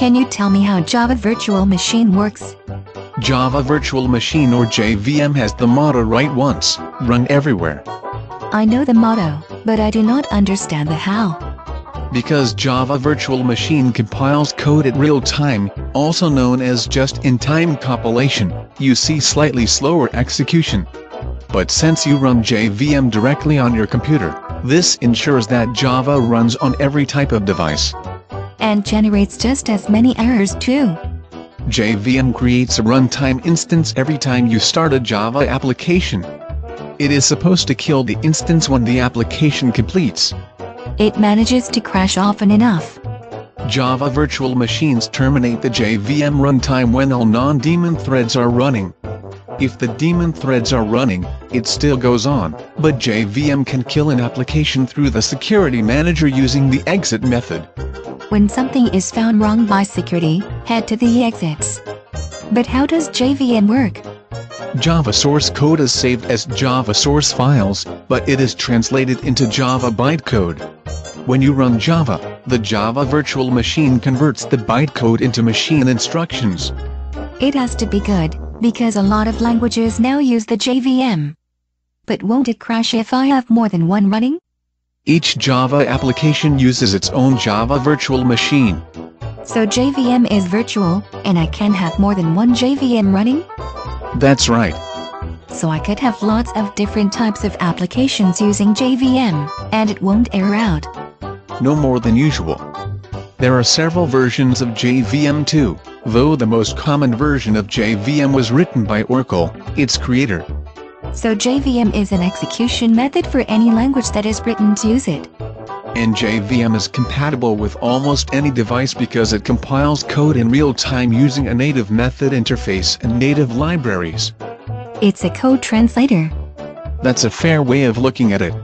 Can you tell me how Java Virtual Machine works? Java Virtual Machine or JVM has the motto write once, run everywhere. I know the motto, but I do not understand the how. Because Java Virtual Machine compiles code at real time, also known as just-in-time compilation, you see slightly slower execution. But since you run JVM directly on your computer, this ensures that Java runs on every type of device. And generates just as many errors too. JVM creates a runtime instance every time you start a Java application. It is supposed to kill the instance when the application completes. It manages to crash often enough. Java virtual machines terminate the JVM runtime when all non-daemon threads are running. If the daemon threads are running, it still goes on, but JVM can kill an application through the security manager using the exit method. When something is found wrong by security, head to the exits. But how does JVM work? Java source code is saved as Java source files, but it is translated into Java bytecode. When you run Java, the Java virtual machine converts the bytecode into machine instructions. It has to be good, because a lot of languages now use the JVM. But won't it crash if I have more than one running? Each Java application uses its own Java virtual machine. So JVM is virtual, and I can have more than one JVM running? That's right. So I could have lots of different types of applications using JVM, and it won't error out. No more than usual. There are several versions of JVM too, though the most common version of JVM was written by Oracle, its creator. So JVM is an execution method for any language that is written to use it. And JVM is compatible with almost any device because it compiles code in real time using a native method interface and native libraries. It's a code translator. That's a fair way of looking at it.